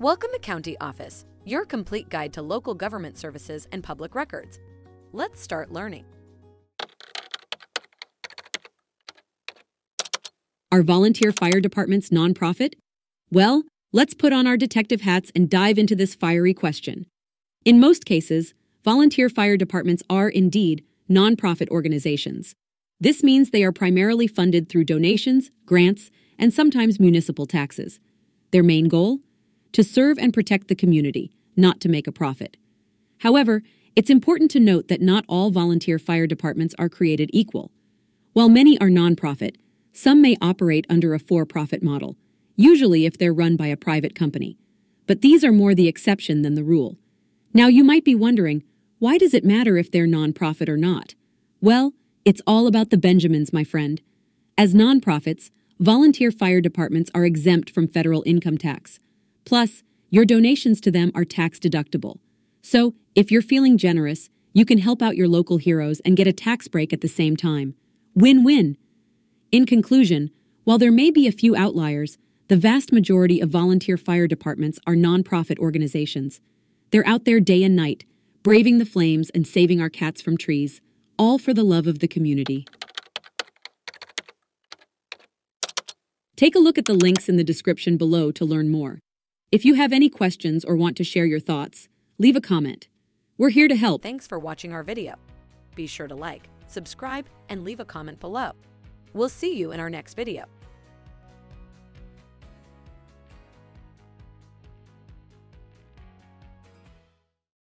Welcome to County Office, your complete guide to local government services and public records. Let's start learning. Are volunteer fire departments nonprofit? Well, let's put on our detective hats and dive into this fiery question. In most cases, volunteer fire departments are indeed nonprofit organizations. This means they are primarily funded through donations, grants, and sometimes municipal taxes. Their main goal? To serve and protect the community, not to make a profit. However, it's important to note that not all volunteer fire departments are created equal. While many are nonprofit, some may operate under a for profit model, usually if they're run by a private company. But these are more the exception than the rule. Now, you might be wondering why does it matter if they're nonprofit or not? Well, it's all about the Benjamins, my friend. As nonprofits, volunteer fire departments are exempt from federal income tax. Plus, your donations to them are tax deductible. So, if you're feeling generous, you can help out your local heroes and get a tax break at the same time. Win win. In conclusion, while there may be a few outliers, the vast majority of volunteer fire departments are nonprofit organizations. They're out there day and night, braving the flames and saving our cats from trees, all for the love of the community. Take a look at the links in the description below to learn more. If you have any questions or want to share your thoughts, leave a comment. We're here to help. Thanks for watching our video. Be sure to like, subscribe, and leave a comment below. We'll see you in our next video.